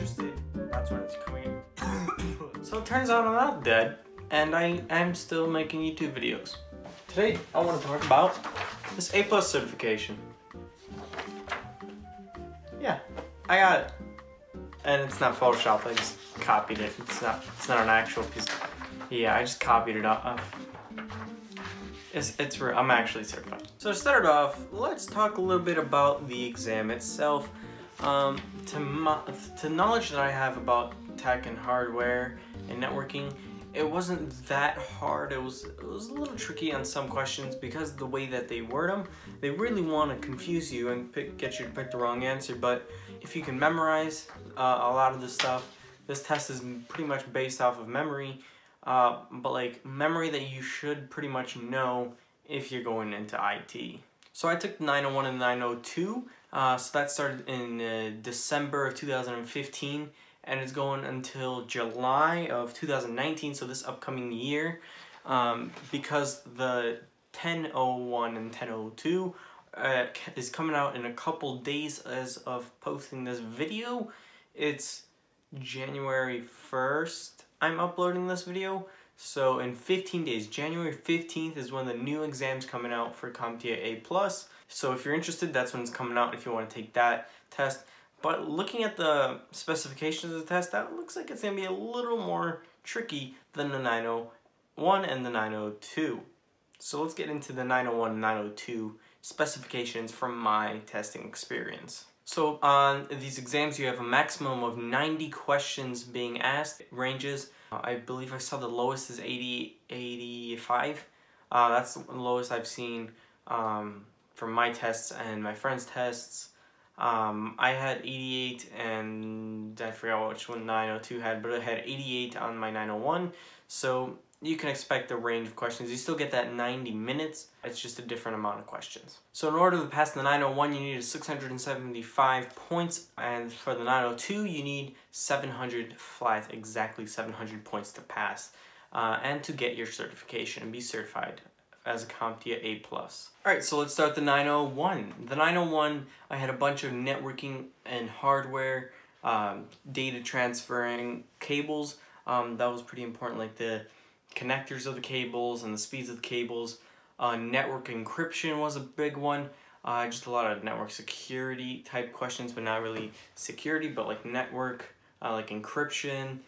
interested, that's when it's coming. so it turns out I'm not dead, and I am still making YouTube videos. Today, I want to talk about this A plus certification. Yeah, I got it. And it's not Photoshop, I just copied it. It's not it's not an actual piece. Yeah, I just copied it off. It's, it's. I'm actually certified. So to start off, let's talk a little bit about the exam itself. Um, to, to knowledge that I have about tech and hardware and networking, it wasn't that hard. It was it was a little tricky on some questions because the way that they word them, they really want to confuse you and pick, get you to pick the wrong answer. But if you can memorize uh, a lot of the stuff, this test is pretty much based off of memory. Uh, but like memory that you should pretty much know if you're going into IT. So I took 901 and 902. Uh, so that started in uh, December of 2015 and it's going until July of 2019, so this upcoming year, um, because the 1001 and 1002 uh, is coming out in a couple days as of posting this video. It's January 1st I'm uploading this video. So in 15 days, January 15th is when the new exam's coming out for CompTIA A+. So if you're interested, that's when it's coming out if you want to take that test. But looking at the specifications of the test, that looks like it's going to be a little more tricky than the 901 and the 902. So let's get into the 901 and 902 specifications from my testing experience. So on these exams, you have a maximum of 90 questions being asked. ranges, uh, I believe I saw the lowest is 80, 85. Uh, that's the lowest I've seen um, from my tests and my friends' tests. Um, I had 88 and I forgot which one 902 had, but I had 88 on my 901. So you can expect a range of questions. You still get that 90 minutes, it's just a different amount of questions. So in order to pass the 901, you need 675 points, and for the 902, you need 700 flat, exactly 700 points to pass, uh, and to get your certification and be certified as a CompTIA A+. Alright, so let's start the 901. The 901, I had a bunch of networking and hardware, um, data transferring cables. Um, that was pretty important, like the connectors of the cables and the speeds of the cables. Uh, network encryption was a big one. Uh, just a lot of network security type questions, but not really security, but like network, uh, like encryption,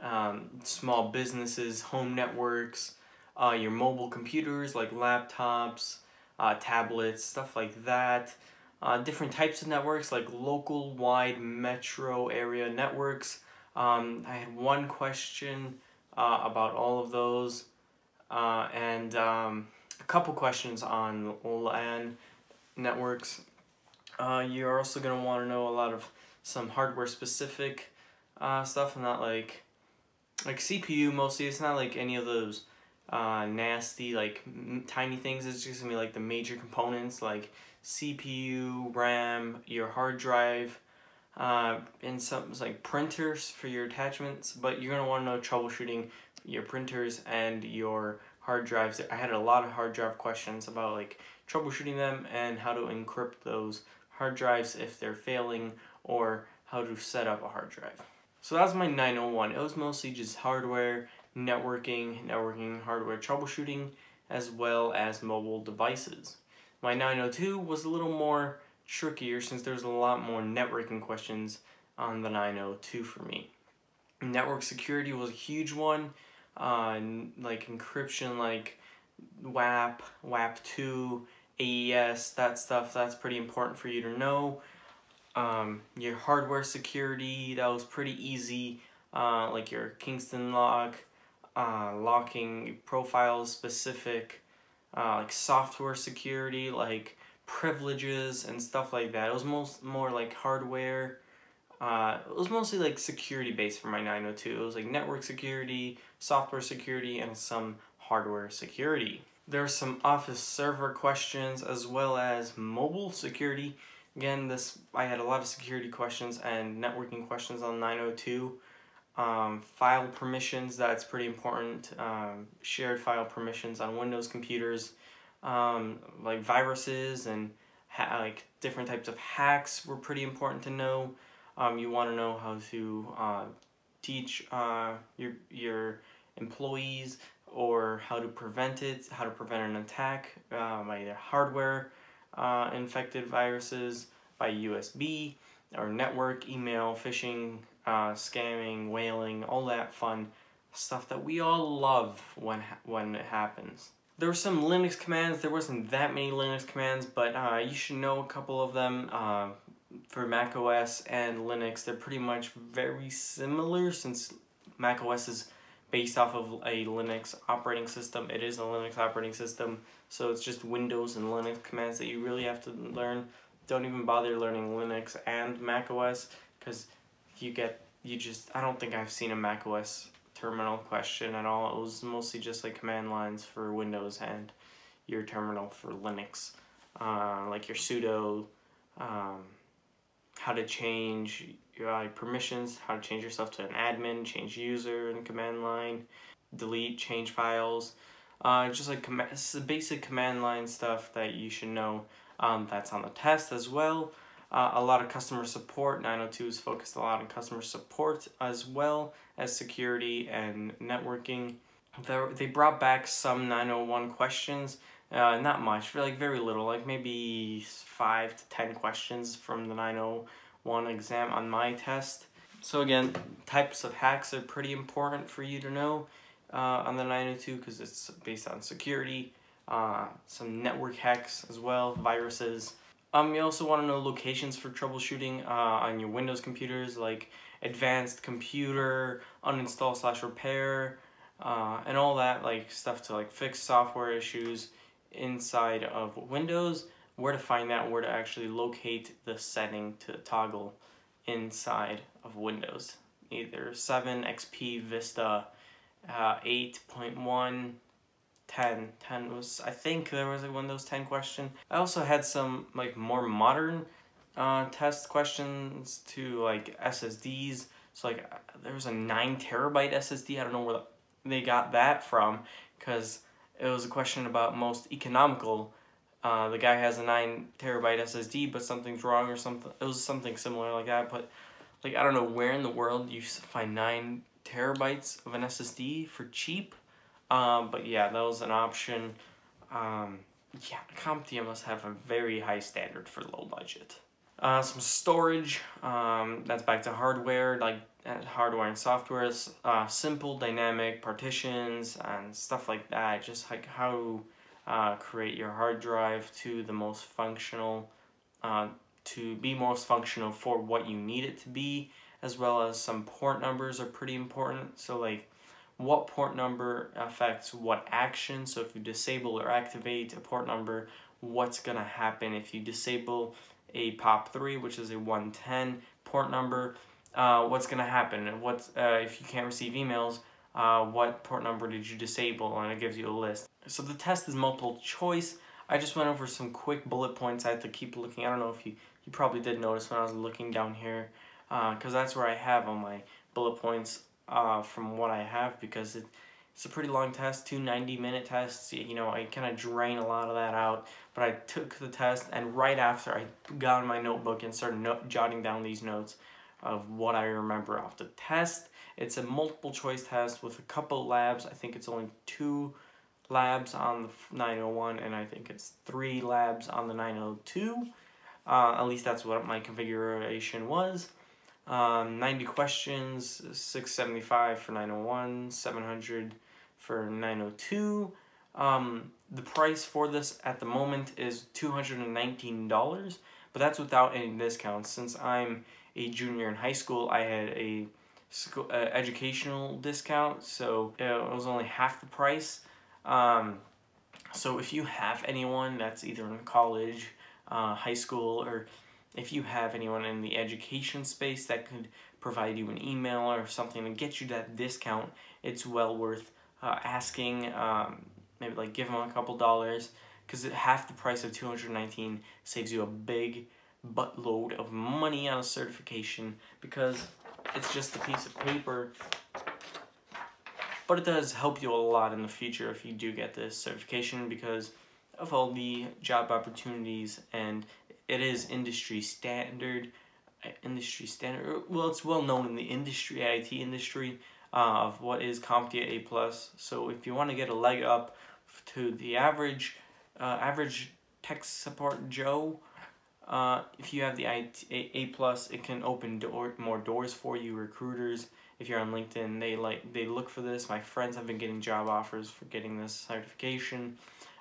um, small businesses, home networks, uh, your mobile computers like laptops, uh, tablets, stuff like that. Uh, different types of networks like local wide metro area networks. Um, I had one question uh, about all of those. Uh, and um, a couple questions on LAN networks. Uh, you're also going to want to know a lot of some hardware specific uh, stuff not like like CPU mostly. It's not like any of those uh, nasty like tiny things. It's just gonna be like the major components like CPU, RAM, your hard drive, uh, and some like printers for your attachments, but you're want to know troubleshooting your printers and your hard drives. I had a lot of hard drive questions about like troubleshooting them and how to encrypt those hard drives if they're failing or how to set up a hard drive. So that was my 901. It was mostly just hardware, networking, networking, hardware troubleshooting, as well as mobile devices. My 902 was a little more trickier since there's a lot more networking questions on the 902 for me. Network security was a huge one, uh, like encryption, like WAP, WAP2, AES, that stuff, that's pretty important for you to know. Um, your hardware security, that was pretty easy, uh, like your Kingston lock, uh, locking profiles specific, uh, like software security, like privileges and stuff like that. It was most more like hardware. Uh, it was mostly like security based for my 902. It was like network security, software security, and some hardware security. There are some office server questions as well as mobile security. Again, this I had a lot of security questions and networking questions on 902. Um, file permissions, that's pretty important. Um, shared file permissions on Windows computers um, like viruses and like different types of hacks were pretty important to know. Um, you want to know how to uh, teach uh, your your employees or how to prevent it, how to prevent an attack uh, by either hardware uh, infected viruses, by USB or network, email, phishing, uh, scamming, whaling, all that fun stuff that we all love when when it happens. There were some Linux commands. There wasn't that many Linux commands, but uh, you should know a couple of them. Uh, for Mac OS and Linux, they're pretty much very similar since Mac OS is based off of a Linux operating system. It is a Linux operating system, so it's just Windows and Linux commands that you really have to learn. Don't even bother learning Linux and Mac OS because you get you just I don't think I've seen a Mac OS terminal question at all. It was mostly just like command lines for Windows and your terminal for Linux, uh, like your sudo. Um, how to change your permissions, how to change yourself to an admin, change user in command line, delete, change files. Uh, just like com basic command line stuff that you should know. Um, that's on the test as well. Uh, a lot of customer support. 902 is focused a lot on customer support as well as security and networking. they brought back some 901 questions uh, not much, like very little, like maybe five to ten questions from the 901 exam on my test. So again, types of hacks are pretty important for you to know uh, on the 902 because it's based on security, uh, some network hacks as well, viruses. Um, you also want to know locations for troubleshooting uh, on your Windows computers like advanced computer, uninstall slash repair, uh, and all that like stuff to like fix software issues inside of Windows, where to find that, where to actually locate the setting to toggle inside of Windows. Either 7, XP, Vista, uh, 8.1, 10. 10 was, I think there was a Windows 10 question. I also had some like more modern uh, test questions to like SSDs. So like there was a 9 terabyte SSD. I don't know where they got that from because it was a question about most economical. Uh, the guy has a 9 terabyte SSD, but something's wrong or something. It was something similar like that, but like I don't know where in the world you find 9 terabytes of an SSD for cheap. Um, but yeah, that was an option. Um, yeah, CompTIA must have a very high standard for low budget. Uh, some storage, um, that's back to hardware, like hardware and software, uh, simple dynamic partitions and stuff like that, just like how uh, create your hard drive to the most functional, uh, to be most functional for what you need it to be, as well as some port numbers are pretty important. So like what port number affects what action. So if you disable or activate a port number, what's gonna happen if you disable a POP3, which is a 110 port number, uh, what's to happen? And what uh, if you can't receive emails, uh, what port number did you disable? And it gives you a list. So the test is multiple choice. I just went over some quick bullet points. I had to keep looking. I don't know if you, you probably did notice when I was looking down here, because uh, that's where I have all my bullet points uh, from what I have, because it, it's a pretty long test, two 90 minute tests. You know, I kind of drain a lot of that out. But I took the test, and right after I got in my notebook and started no jotting down these notes of what I remember off the test. It's a multiple choice test with a couple labs. I think it's only two labs on the 901, and I think it's three labs on the 902. Uh, at least that's what my configuration was. Um, 90 questions, 675 for 901, 700 for 902. Um, the price for this at the moment is $219, but that's without any discounts. Since I'm a junior in high school, I had a school, uh, educational discount, so it was only half the price. Um, so if you have anyone that's either in college, uh, high school, or if you have anyone in the education space that could provide you an email or something to get you that discount, it's well worth uh, asking. Um, maybe like give them a couple dollars because half the price of 219 saves you a big buttload of money on a certification because it's just a piece of paper but it does help you a lot in the future if you do get this certification because of all the job opportunities and it is industry standard industry standard. Well, it's well known in the industry, IT industry, uh, of what is CompTIA A plus. So if you want to get a leg up to the average, uh, average tech support Joe, uh, if you have the IT, A, A plus, it can open door more doors for you. Recruiters, if you're on LinkedIn, they like they look for this. My friends have been getting job offers for getting this certification.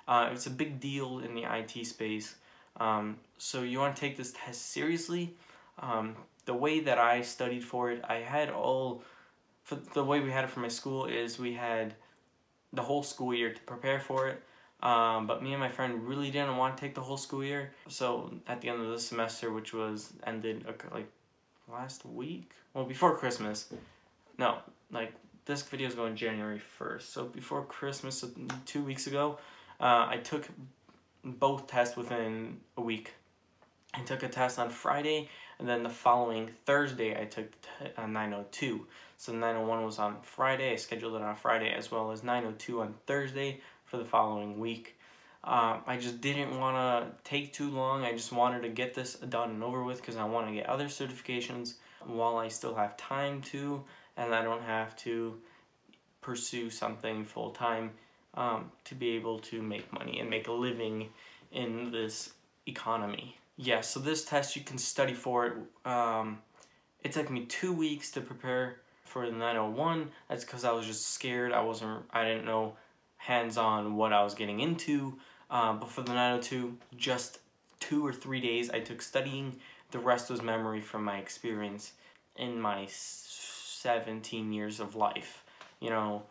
Uh, it's a big deal in the IT space. Um, so you want to take this test seriously. Um, the way that I studied for it, I had all, for the way we had it for my school is we had the whole school year to prepare for it. Um, but me and my friend really didn't want to take the whole school year. So at the end of the semester, which was ended like last week, well before Christmas, no, like this video is going January 1st. So before Christmas, two weeks ago, uh, I took both tests within a week. I took a test on Friday, and then the following Thursday, I took a 902. So 901 was on Friday. I scheduled it on Friday as well as 902 on Thursday for the following week. Um, I just didn't want to take too long. I just wanted to get this done and over with because I want to get other certifications while I still have time to, and I don't have to pursue something full time um, to be able to make money and make a living in this economy. Yeah, so this test you can study for it. Um, it took me two weeks to prepare for the 901. That's because I was just scared. I wasn't, I didn't know hands-on what I was getting into. Uh, but for the 902, just two or three days I took studying. The rest was memory from my experience in my 17 years of life. You know,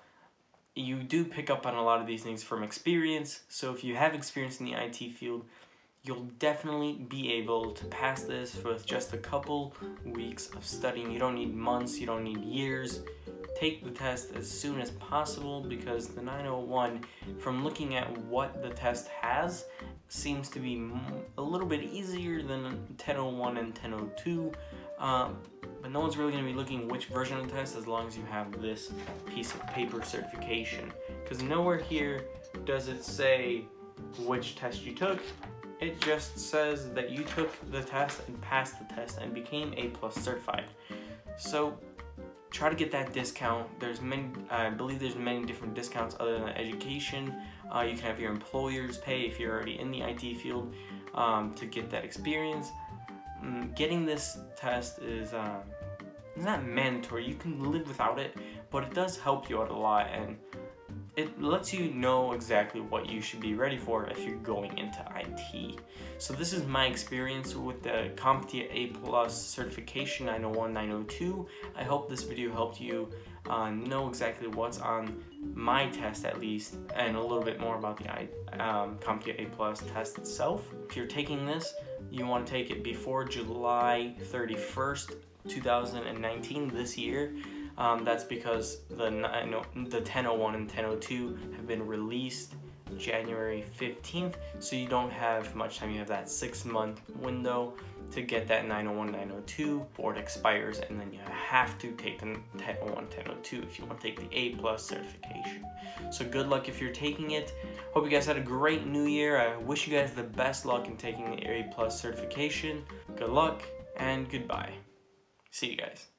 you do pick up on a lot of these things from experience. So if you have experience in the IT field, you'll definitely be able to pass this with just a couple weeks of studying. You don't need months, you don't need years. Take the test as soon as possible because the 901, from looking at what the test has, seems to be a little bit easier than 1001 and 1002. Um, but no one's really going to be looking which version of the test as long as you have this piece of paper certification. Because nowhere here does it say which test you took. It just says that you took the test and passed the test and became A plus certified. So try to get that discount. There's many, I believe there's many different discounts other than education. Uh, you can have your employers pay if you're already in the IT field um, to get that experience. Mm, getting this test is um, not mandatory. You can live without it, but it does help you out a lot and it lets you know exactly what you should be ready for if you're going into IT. So this is my experience with the CompTIA A Plus certification 901 902. I hope this video helped you uh, know exactly what's on my test at least and a little bit more about the um, CompTIA A Plus test itself. If you're taking this, you want to take it before July 31st, 2019, this year. Um, that's because the, the 1001 and 1002 have been released January 15th, so you don't have much time. You have that six month window to get that 901, 902 before it expires, and then you have to take the 1001, 1002 if you want to take the A plus certification. So good luck if you're taking it. Hope you guys had a great new year. I wish you guys the best luck in taking the A plus certification. Good luck and goodbye. See you guys.